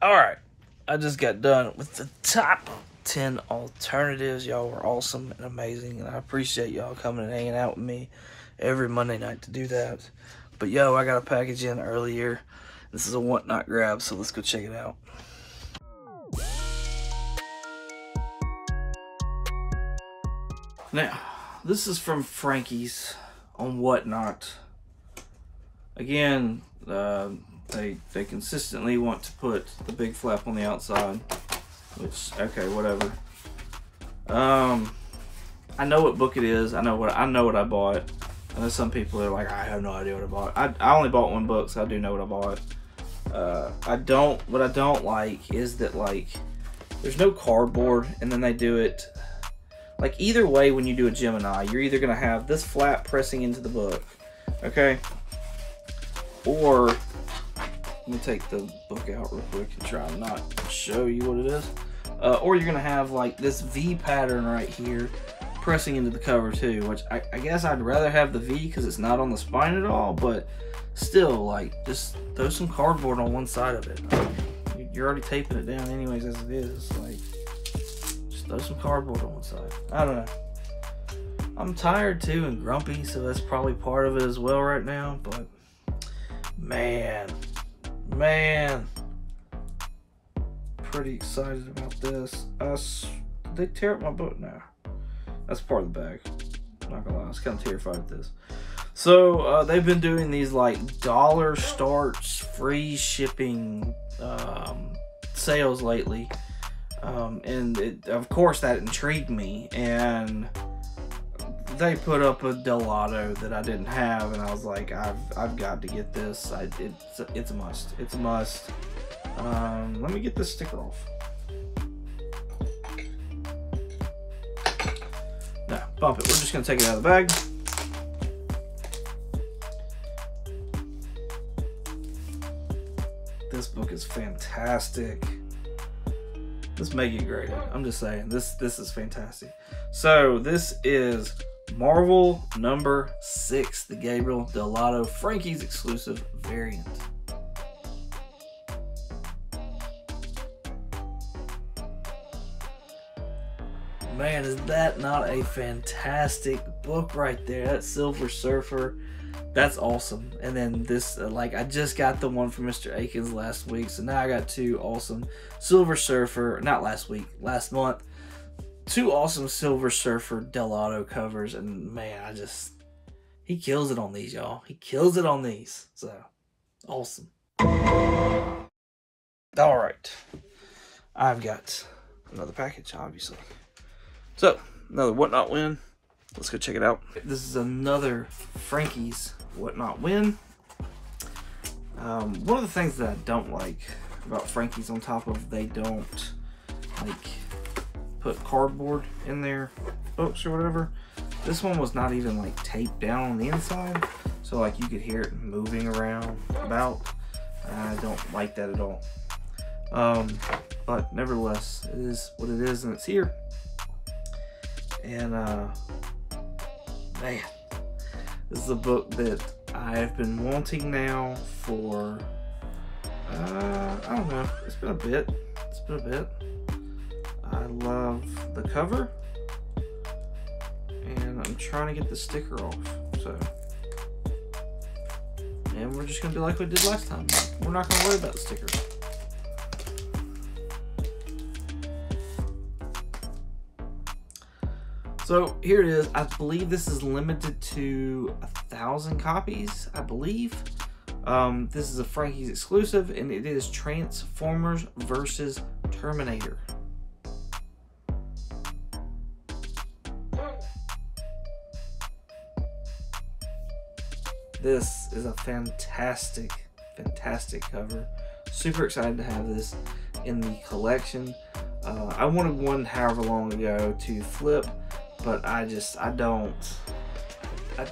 All right, I just got done with the top 10 alternatives. Y'all were awesome and amazing, and I appreciate y'all coming and hanging out with me every Monday night to do that. But yo, I got a package in earlier. This is a whatnot grab, so let's go check it out. Now, this is from Frankie's on whatnot. Again, uh, they they consistently want to put the big flap on the outside, which okay, whatever. Um, I know what book it is. I know what I know what I bought. I know some people are like, I have no idea what I bought. I, I only bought one book, so I do know what I bought. Uh, I don't. What I don't like is that like there's no cardboard, and then they do it like either way when you do a Gemini, you're either gonna have this flap pressing into the book, okay, or let me take the book out real quick and try and not show you what it is. Uh, or you're gonna have like this V pattern right here pressing into the cover too, which I, I guess I'd rather have the V because it's not on the spine at all, but still like just throw some cardboard on one side of it. You're already taping it down anyways as it is. Like just throw some cardboard on one side. I don't know. I'm tired too and grumpy, so that's probably part of it as well right now, but man, man, pretty excited about this. Us, they tear up my book now. That's part of the bag. I'm not gonna lie, I was kind of terrified at this. So uh, they've been doing these like dollar starts, free shipping um, sales lately, um, and it, of course that intrigued me. And they put up a Dell'Otto that I didn't have, and I was like, I've I've got to get this. I, it's it's a must. It's a must. Um, let me get this sticker off. No, bump it. We're just gonna take it out of the bag. This book is fantastic. Let's make it great. I'm just saying, this this is fantastic. So this is Marvel number six, the Gabriel Dell'Otto Frankie's exclusive variant. Man, is that not a fantastic book right there? That Silver Surfer, that's awesome. And then this, uh, like, I just got the one from Mr. Akins last week, so now I got two awesome Silver Surfer, not last week, last month two awesome Silver Surfer Dell'Otto covers, and man, I just he kills it on these, y'all. He kills it on these. So awesome. All right, I've got another package, obviously. So another whatnot win. Let's go check it out. This is another Frankie's whatnot win. Um, one of the things that I don't like about Frankie's on top of they don't like put cardboard in their books or whatever. This one was not even like taped down on the inside, so like you could hear it moving around about. I don't like that at all. Um, but nevertheless, it is what it is, and it's here. And uh, man, this is a book that I've been wanting now for uh, I don't know. It's been a bit. It's been a bit. I love the cover. And I'm trying to get the sticker off. So. And we're just going to do like we did last time. We're not to worry about the sticker. So here it is. I believe this is limited to a thousand copies, I believe. Um, this is a Frankie's exclusive, and it is Transformers versus Terminator. This is a fantastic, fantastic cover. Super excited to have this in the collection. Uh, I wanted one however long ago to flip, but I just, I don't, I,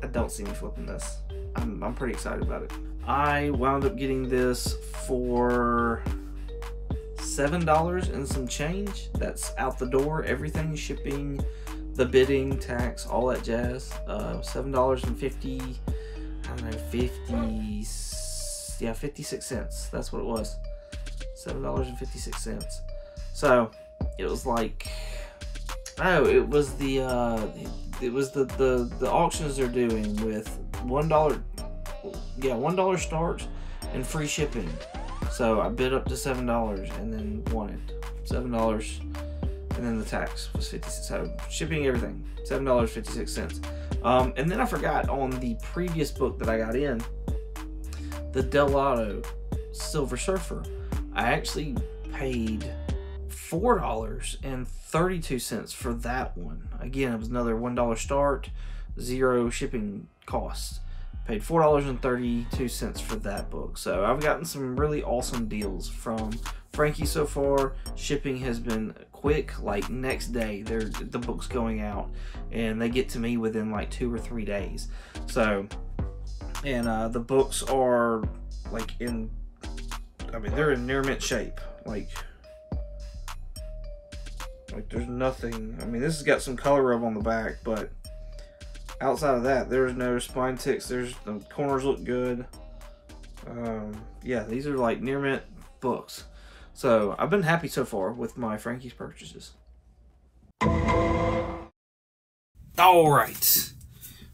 I don't see me flipping this. I'm, I'm pretty excited about it. I wound up getting this for $7 and some change. That's out the door, everything, shipping, the bidding, tax, all that jazz. Uh, Seven dollars and fifty, I don't know, fifty, yeah, fifty-six cents. That's what it was. Seven dollars and fifty six cents. So it was like oh, it was the uh, it was the the the auctions they're doing with one dollar, yeah, one dollar starts and free shipping. So I bid up to seven dollars and then won it. Seven dollars, and then the tax was fifty. So shipping everything, seven dollars fifty six cents. Um, and then I forgot on the previous book that I got in, the Dell'Otto Silver Surfer. I actually paid four dollars and thirty two cents for that one. Again, it was another one dollar start, zero shipping costs. Paid four dollars and thirty two cents for that book. So I've gotten some really awesome deals from Frankie so far. Shipping has been quick, like next day. They're the book's going out, and they get to me within like two or three days. So, and uh, the books are like in. I mean, they're in near mint shape. Like like there's nothing. I mean, this has got some color rub on the back, but outside of that, there's no spine ticks. There's the corners look good. Um, yeah, these are like near mint books. So I've been happy so far with my Frankie's purchases. All right,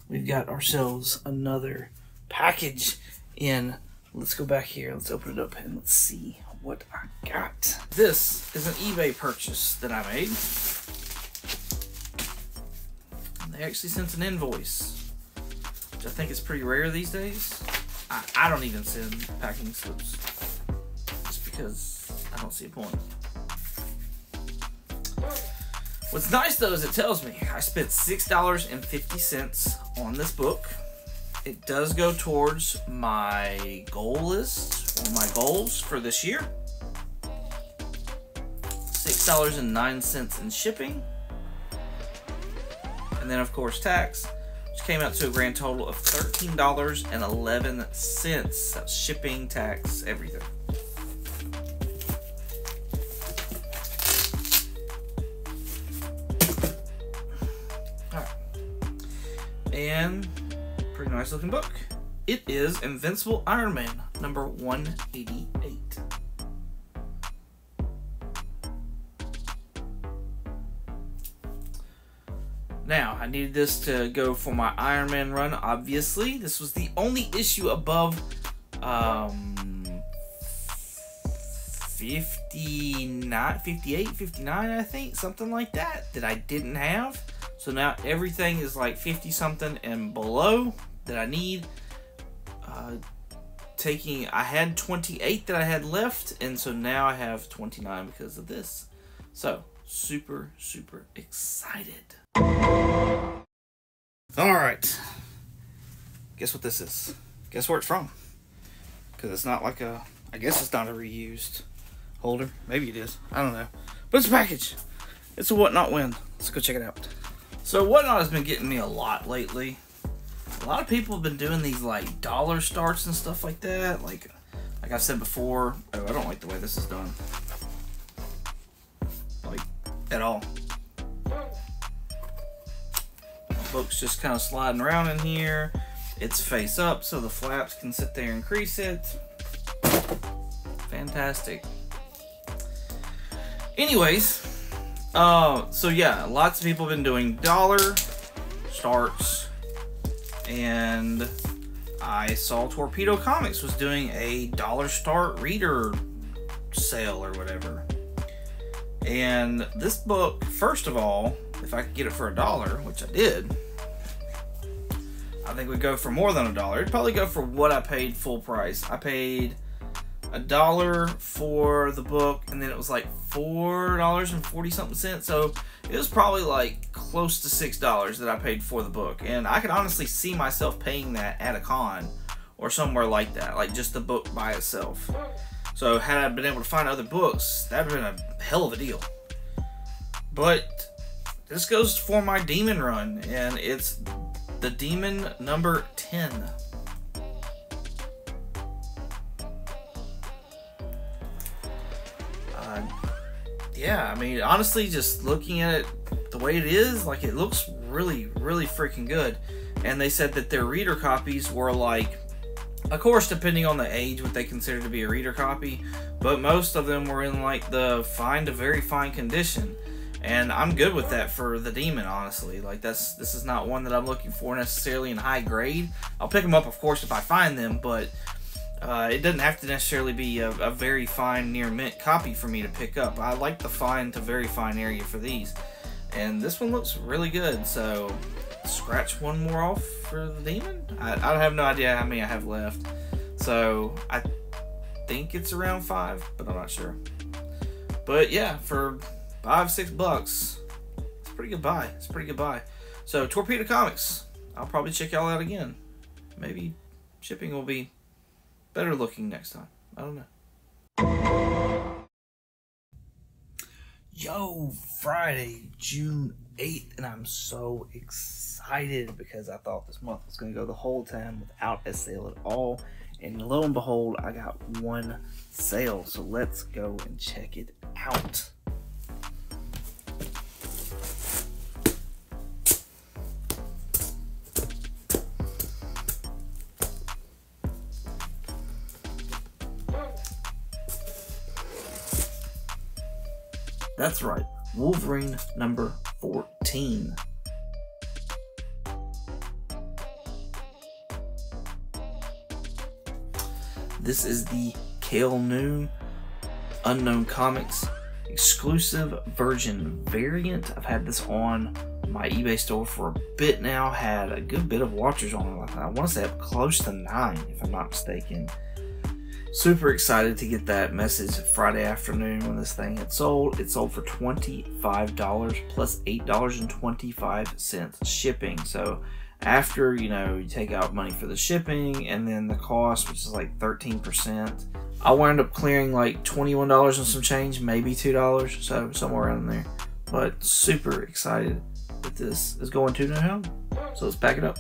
we've got ourselves another package in. Let's go back here. Let's open it up and let's see what I got. This is an eBay purchase that I made. They actually sent an invoice, which I think is pretty rare these days. I, I don't even send packing slips just because I don't see a point. What's nice though is it tells me I spent $6.50 on this book. It does go towards my goal list or my goals for this year. $6.09 in shipping. And then, of course, tax, which came out to a grand total of $13.11. That's shipping, tax, everything. Alright. And pretty nice looking book. It is Invincible Iron Man number 188. Now, I needed this to go for my Iron Man run, obviously. This was the only issue above um, 59, 58, 59, I think, something like that, that I didn't have. So now everything is like 50 something and below that I need. Uh, taking I had 28 that I had left and so now I have 29 because of this. So, super super excited. All right. Guess what this is? Guess where it's from? Cuz it's not like a I guess it's not a reused holder. Maybe it is. I don't know. But it's a package. It's a whatnot win. Let's go check it out. So whatnot has been getting me a lot lately a lot of people have been doing these like dollar starts and stuff like that. Like, like I've said before, oh, I don't like the way this is done. Like, at all. Book's just kind of sliding around in here. It's face up so the flaps can sit there and crease it. Fantastic. Anyways, uh, so yeah, lots of people have been doing dollar starts and I saw Torpedo Comics was doing a dollar start reader sale or whatever. And this book, first of all, if I could get it for a dollar, which I did, I think we'd go for more than a dollar. It'd probably go for what I paid full price. I paid a dollar for the book, and then it was like four dollars and forty something cents. So it was probably like close to six dollars that I paid for the book, and I could honestly see myself paying that at a con or somewhere like that, like just the book by itself. So had I been able to find other books, that'd have been a hell of a deal. But this goes for my demon run, and it's the demon number ten. Uh, yeah, I mean, honestly, just looking at it the way it is, like it looks really, really freaking good. And they said that their reader copies were like Of course, depending on the age, what they consider to be a reader copy, but most of them were in like the fine to very fine condition. And I'm good with that for the demon, honestly. Like that's this is not one that I'm looking for necessarily in high grade. I'll pick them up, of course, if I find them, but uh, it doesn't have to necessarily be a, a, very fine near mint copy for me to pick up. I like the fine to very fine area for these. And this one looks really good, so scratch one more off for the demon? I, I have no idea how many I have left. So I think it's around five, but I'm not sure. But yeah, for five, six bucks, it's pretty good buy. It's pretty good buy. So Torpedo Comics, I'll probably check y'all out again. Maybe shipping will be better looking next time. I don't know. Yo, Friday, June 8th, and I'm so excited because I thought this month was going to go the whole time without a sale at all. And lo and behold, I got one sale. So let's go and check it out. That's right, Wolverine number 14. This is the Kael Ngu Unknown Comics exclusive virgin variant. I've had this on my eBay store for a bit now. Had a good bit of watchers on it. I want to say up close to nine, if I'm not mistaken super excited to get that message Friday afternoon when this thing had sold. It sold for $25 plus $8.25 shipping. So after, you know, you take out money for the shipping and then the cost, which is like 13%, I wound up clearing like $21 and some change, maybe $2. So somewhere around there. But super excited that this is going to new home. So let's pack it up.